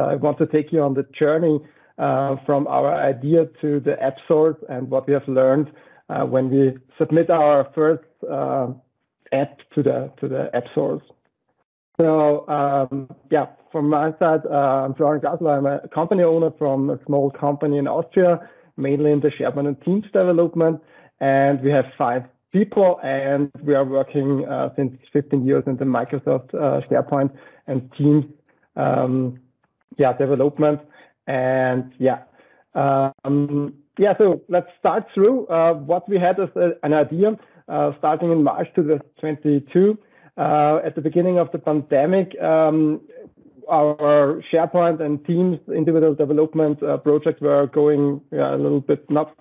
I want to take you on the journey uh, from our idea to the app source and what we have learned uh, when we submit our first uh, app to the to the app source. So um, yeah, from my side, uh, I'm Florian Grasel. I'm a company owner from a small company in Austria, mainly in the SharePoint and Teams development, and we have five people, and we are working uh, since 15 years in the Microsoft uh, SharePoint and Teams um, yeah development. And yeah, um, yeah. So let's start through uh, what we had as a, an idea uh, starting in March 2022. Uh, at the beginning of the pandemic, um, our SharePoint and Teams individual development uh, projects were going yeah, a little bit not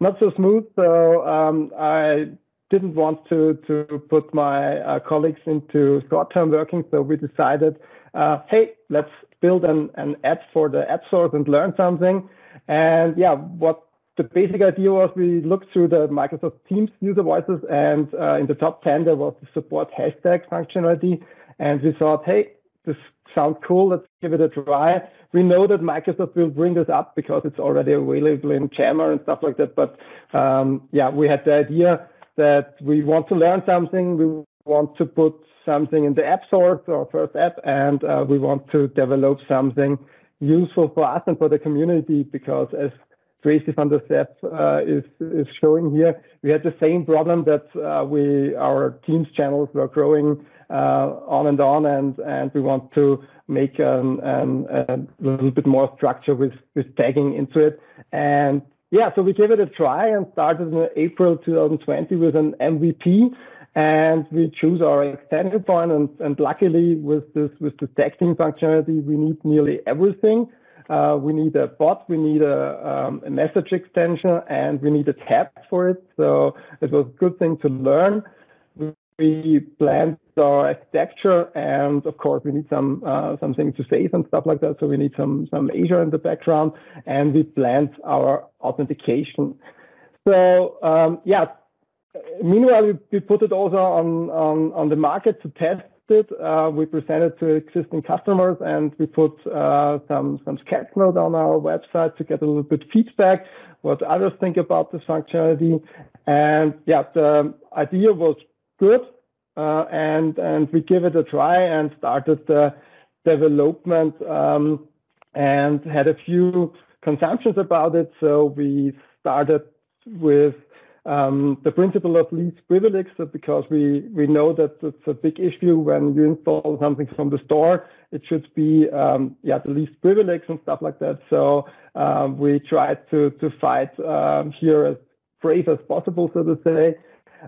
not so smooth. So um, I didn't want to to put my uh, colleagues into short-term working. So we decided, uh, hey, let's build an, an app for the app source and learn something. And yeah, what the basic idea was we looked through the Microsoft Teams user voices and uh, in the top 10 there was the support hashtag functionality. And we thought, hey, this sounds cool. Let's give it a try. We know that Microsoft will bring this up because it's already available in Yammer and stuff like that. But um, yeah, we had the idea that we want to learn something. We want to put something in the app source or first app, and uh, we want to develop something useful for us and for the community because as Tracy van der Schyff uh, is, is showing here, we had the same problem that uh, we our Teams channels were growing uh, on and on, and, and we want to make an, an, a little bit more structure with, with tagging into it. And yeah, so we gave it a try and started in April 2020 with an MVP and we choose our extension point and, and luckily with this with the texting functionality we need nearly everything. Uh, we need a bot we need a, um, a, message extension and we need a tab for it. So it was a good thing to learn. We planned our architecture and of course we need some uh, something to save and stuff like that. So we need some some azure in the background and we planned our authentication. So um, yeah meanwhile, we, we, put it also on, on, on the market to test it. Uh, we presented to existing customers and we put uh, some, some sketch note on our website to get a little bit feedback, what others think about this functionality. And yeah, the idea was good. Uh, and, and we give it a try and started the development um, and had a few consumptions about it. So we started with um, the principle of least privilege, because we, we know that it's a big issue when you install something from the store. It should be um, yeah the least privilege and stuff like that. So um, we tried to to fight um, here as brave as possible, so to say.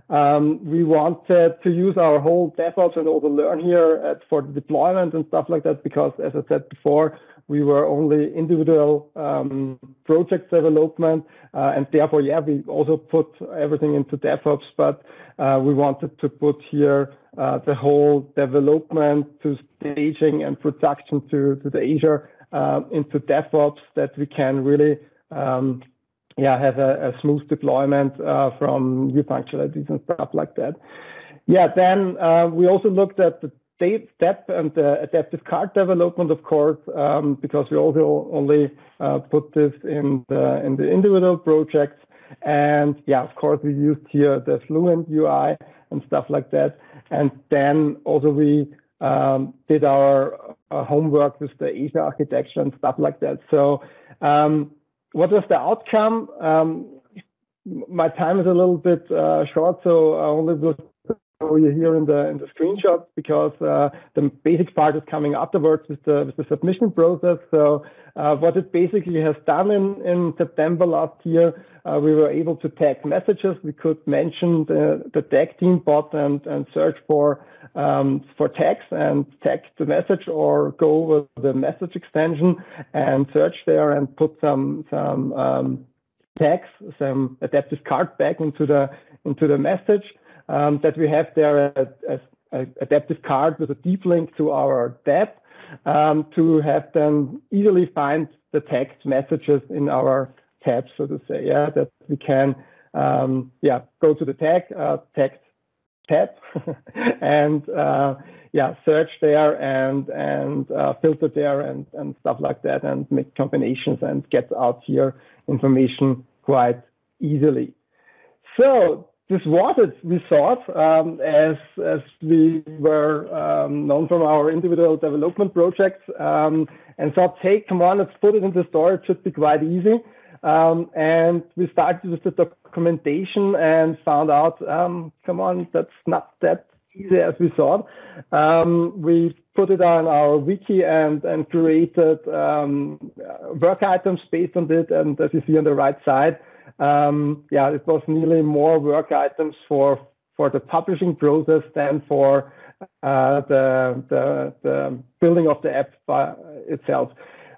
Um, we wanted to use our whole DevOps and also learn here at, for the deployment and stuff like that, because as I said before, we were only individual um, project development, uh, and therefore, yeah, we also put everything into DevOps, but uh, we wanted to put here uh, the whole development to staging and production to, to the Azure uh, into DevOps that we can really um, yeah, have a, a smooth deployment uh, from new functionalities and stuff like that. Yeah, then uh, we also looked at the step and the adaptive card development, of course, um, because we also only uh, put this in the in the individual projects. And yeah, of course, we used here the Fluent UI and stuff like that. And then also we um, did our uh, homework with the Azure architecture and stuff like that. So um, what was the outcome? Um, my time is a little bit uh, short, so I only will show you here in the in the screenshot because uh, the basic part is coming afterwards with the with the submission process. So uh, what it basically has done in in September last year, uh, we were able to tag messages. We could mention the the TagTeam bot and and search for um, for tags and tag the message or go over the message extension and search there and put some some um, tags, some adaptive card back into the into the message um, that we have there a, adaptive card with a deep link to our tab um, to have them easily find the text messages in our tab, so to say, yeah, that we can, um, yeah, go to the tag, uh, text tab and uh, yeah, search there and and uh, filter there and and stuff like that, and make combinations and get out here information quite easily. So this was it, we thought, um, as, as we were um, known from our individual development projects, um, and thought, hey, come on, let's put it in the store. It should be quite easy. Um, and we started with the documentation and found out, um, come on, that's not that easy as we thought. Um, we put it on our wiki and, and created work items based on it. And as you see on the right side, yeah, it was nearly more work items for for the publishing process than for uh, the, building of the app by itself.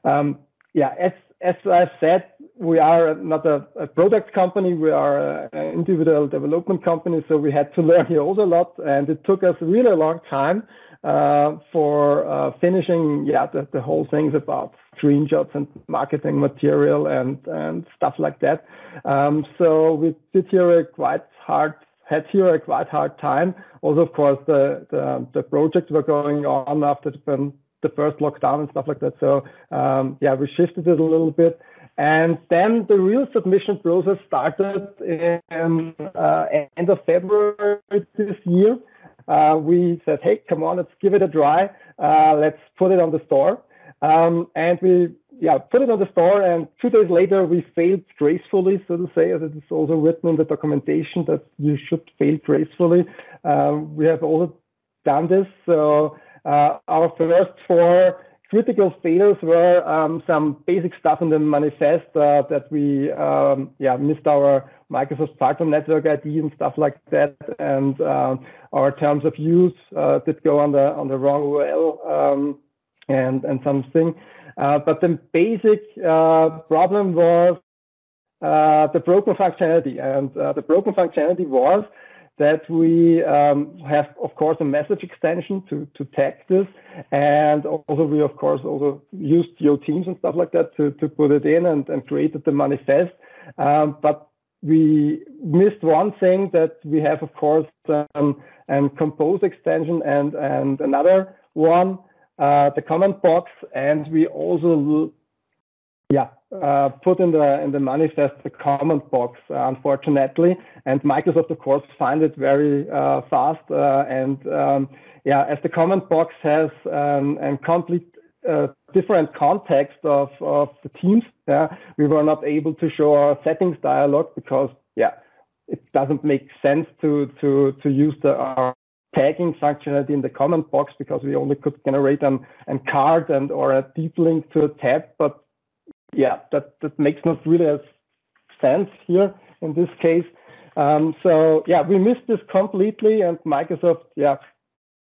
Um, yeah, as I said, we are not a, product company; we are an individual development company. So we had to learn here also a lot, and it took us really a long time uh, for uh, finishing yeah the whole things about screenshots and marketing material and and stuff like that. Um, so we did here a quite hard had here a quite hard time. Also, of course, the the, the projects were going on after the, the first lockdown and stuff like that. So um, yeah, we shifted it a little bit. And then the real submission process started in uh, end of February this year uh, we said, hey, come on, let's give it a try. Uh, let's put it on the store. Um, and we yeah, put it on the store. And two days later, we failed gracefully, so to say, as it is also written in the documentation that you should fail gracefully. Um, we have also done this. So uh, our first four critical failures were um, some basic stuff in the manifest uh, that we um, yeah missed our Microsoft Partner Network ID and stuff like that, and um, our terms of use uh, did go on the on the wrong URL um, and and something. Uh, but the basic uh, problem was uh, the broken functionality, and uh, the broken functionality was that we um, have, of course, a message extension to, to tag this. And also we, of course, also used yo Teams and stuff like that to, to put it in and, and created the manifest. Um, but we missed one thing that we have, of course, um, and compose extension and, and another one, uh, the command box. And we also, yeah, uh, put in the in the manifest the command box, uh, unfortunately. And Microsoft, of course, find it very uh, fast. And um, yeah, as the command box has um, a complete different context of, of the teams, yeah, we were not able to show our settings dialog because yeah, it doesn't make sense to to to use the tagging functionality in the command box because we only could generate an, an card and or a deep link to a tab, but yeah, that, that makes not really a sense here in this case. Um, so yeah, we missed this completely, and Microsoft yeah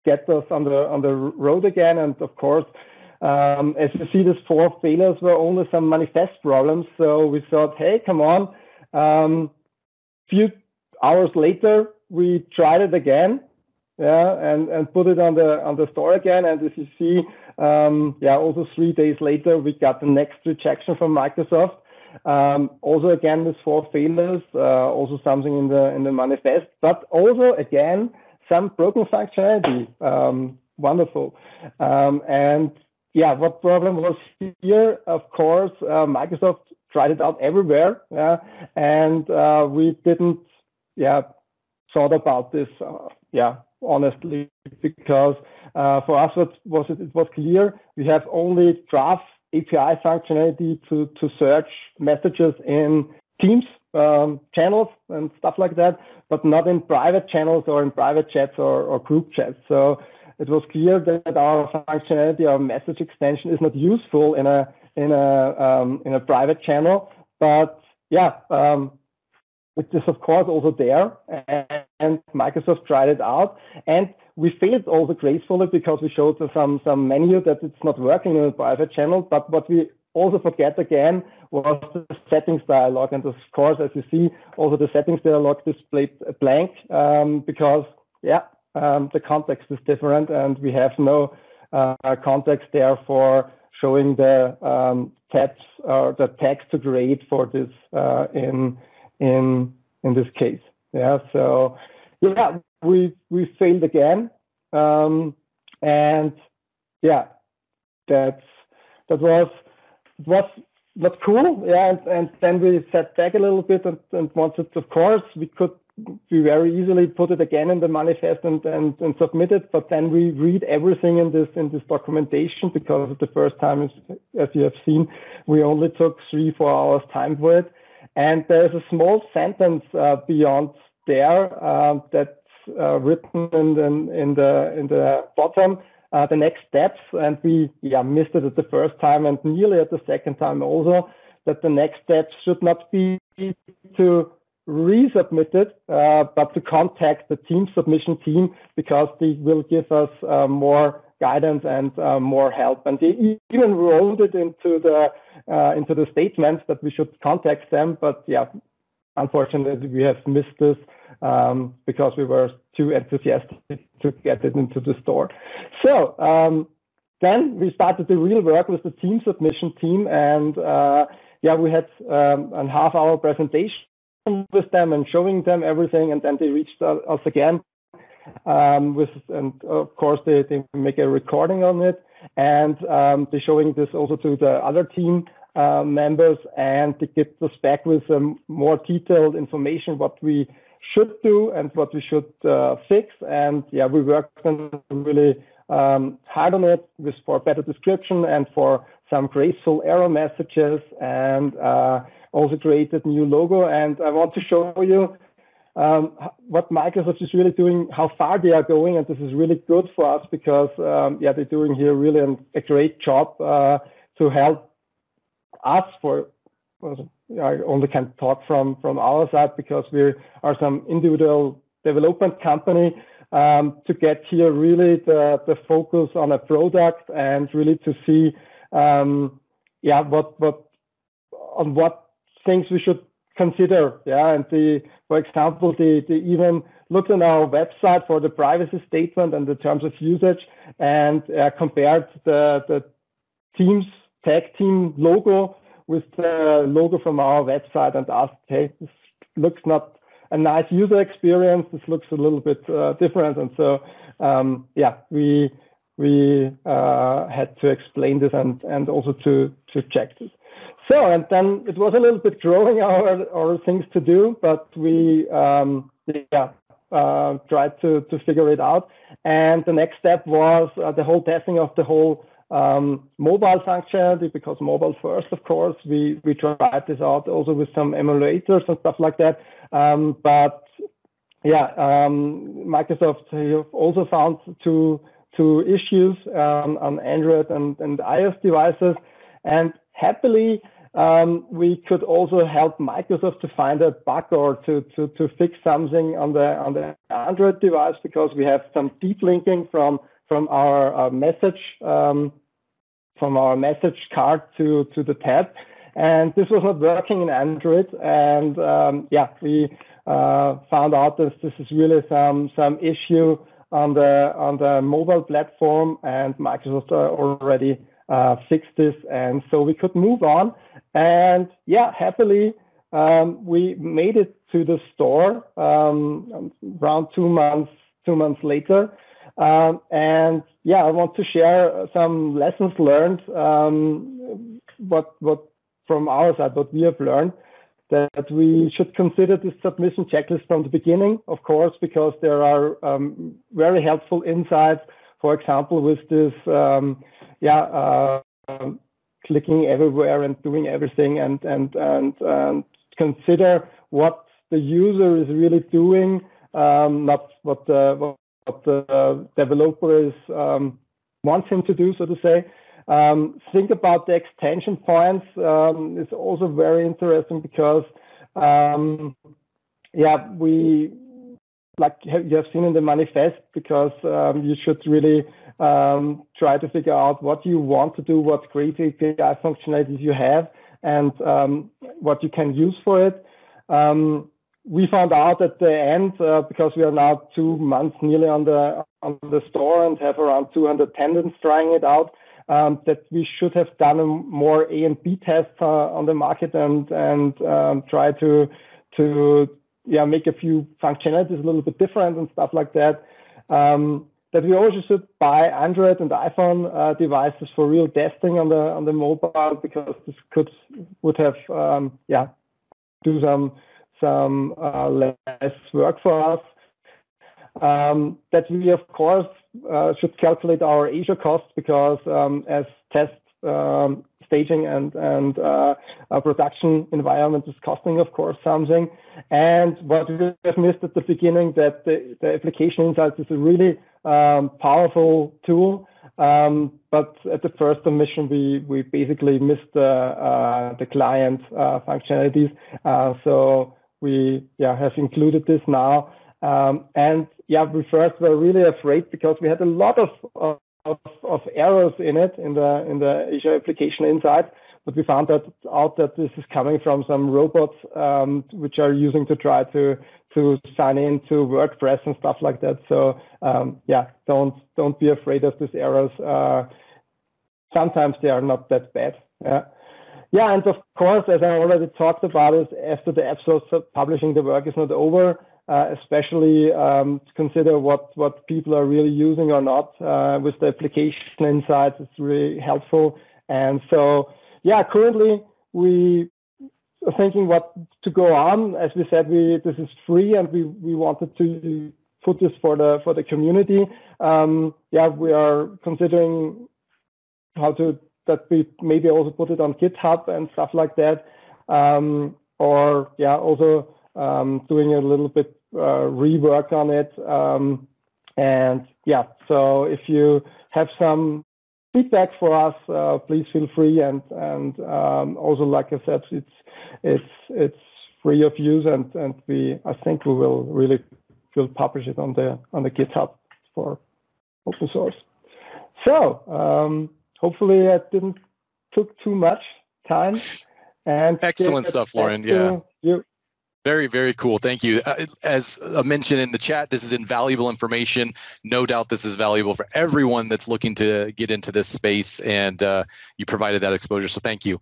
get us on the on the road again. And of course, um, as you see, these four failures were only some manifest problems. So we thought, hey, come on. Um, few hours later, we tried it again, yeah, and and put it on the on the store again. And as you see, um, yeah, also three days later, we got the next rejection from Microsoft. Um, also again with four failures, uh, also something in the in the manifest, but also again some broken functionality. Um, wonderful. Um, and yeah, what problem was here? Of course, uh, Microsoft tried it out everywhere, yeah, and uh, we didn't, yeah, thought about this, uh, yeah, honestly, because uh, for us, was it, it was clear we have only Graph API functionality to, to search messages in Teams um, channels and stuff like that, but not in private channels or in private chats or, or group chats. So it was clear that our functionality, our message extension, is not useful in a in a um, in a private channel. But yeah, um, it is of course also there, and Microsoft tried it out, and we failed also gracefully because we showed some some menu that it's not working in a private channel. But what we also forget again was the settings dialog, and of course, as you see, also the settings dialog displayed blank um, because yeah, um, the context is different, and we have no uh, context there for showing the um, tabs or the text to create for this uh, in in in this case. Yeah, so yeah, we we failed again, um, and yeah, that's that was was not cool. Yeah, and, and then we sat back a little bit and, and wanted, of course, we could we very easily put it again in the manifest and, and, and submit it, but then we read everything in this in this documentation because the first time, as you have seen, we only took three four hours time for it, and there's a small sentence uh, beyond there uh, that's uh, written in the, in the in the bottom. Uh, the next steps, and we yeah missed it at the first time and nearly at the second time also. That the next steps should not be to resubmit it, uh, but to contact the team submission team because they will give us uh, more guidance and uh, more help. And they even wrote it into the uh, into the statements that we should contact them. But yeah, unfortunately, we have missed this um, because we were too enthusiastic to get it into the store. So um, then we started the real work with the team submission team, and uh, yeah, we had um, a half hour presentation with them and showing them everything, and then they reached us again um, with, and of course they, they make a recording on it, and um, they're showing this also to the other team uh, members, and they get us back with um, more detailed information what we should do and what we should uh, fix, and yeah, we worked really um, hard on it with for better description and for some graceful error messages and uh, also created new logo. And I want to show you um, what Microsoft is really doing, how far they are going. And this is really good for us because, um, yeah, they're doing here really an, a great job uh, to help us for, I only can talk from, from our side because we are some individual development company um, to get here really the, the focus on a product and really to see, um, yeah, what, what, on what things we should consider. Yeah, and the, for example, they, they even looked on our website for the privacy statement and the terms of usage and uh, compared the, the Teams tag team logo with the logo from our website and asked, hey, this looks not a nice user experience. This looks a little bit uh, different. And so, um, yeah, we we uh, had to explain this and, and also to, to check this. So, and then it was a little bit growing our, our things to do, but we, um, yeah, uh, tried to, to figure it out. And the next step was uh, the whole testing of the whole um, mobile functionality because mobile first, of course. We, we tried this out also with some emulators and stuff like that. Um, but yeah, um, Microsoft also found two, two issues um, on Android and, and iOS devices. And happily, um, we could also help Microsoft to find a bug or to, to, to fix something on the on the Android device because we have some deep linking from from our uh, message um, from our message card to to the tab, and this was not working in Android. And um, yeah, we uh, found out that this is really some some issue on the on the mobile platform, and Microsoft already uh, fix this, and so we could move on. And yeah, happily, um, we made it to the store um, around two months two months later. Um, and yeah, I want to share some lessons learned. Um, what what from our side, what we have learned that we should consider this submission checklist from the beginning, of course, because there are um, very helpful insights. For example, with this um, yeah, uh, clicking everywhere and doing everything and, and, and, and consider what the user is really doing, um, not what the, what the developer is, um, wants him to do, so to say. Um, think about the extension points um, is also very interesting because, um, yeah, we like you have seen in the manifest because um, you should really um, try to figure out what you want to do, what Graph API functionalities you have, and um, what you can use for it. Um, we found out at the end uh, because we are now two months nearly on the on the store and have around 200 tenants trying it out. Um, that we should have done more A and B tests uh, on the market and and um, try to to yeah make a few functionalities a little bit different and stuff like that. Um, that we also should buy Android and iPhone uh, devices for real testing on the on the mobile because this could would have um, yeah do some some uh, less work for us. Um, that we of course uh, should calculate our Azure costs because um, as test um, staging and and uh, production environment is costing, of course, something. And what we have missed at the beginning that the, the application insights is a really um, powerful tool. Um, but at the first submission, we we basically missed the uh, the client uh, functionalities. Uh, so we yeah have included this now. Um, and yeah, we first were really afraid because we had a lot of, of of, errors in it in the in the Azure application insights. But we found that out that this is coming from some robots um, which are using to try to to sign into WordPress and stuff like that. So um, yeah, don't don't be afraid of these errors. Uh, sometimes they are not that bad. Yeah. Yeah, and of course, as I already talked about, is after the source publishing the work is not over uh, especially um, to consider what, what people are really using or not uh, with the application insights. It's really helpful. And so, yeah, currently we are thinking what to go on. As we said, we this is free, and we we wanted to put this for the for the community. Um, yeah, we are considering how to that we maybe also put it on GitHub and stuff like that. Um, or yeah, also um, doing a little bit uh, rework on it. Um, and yeah, so if you have some feedback for us, uh, please feel free. And and um, also, like I said, it's it's it's free of use, and and we I think we will really will publish it on the on the GitHub for open source. So um, hopefully, I didn't took too much time. And excellent stuff, Florian. Yeah. You. Very, very cool. Thank you. Uh, as I mentioned in the chat, this is invaluable information. No doubt this is valuable for everyone that's looking to get into this space, and uh, you provided that exposure. So thank you.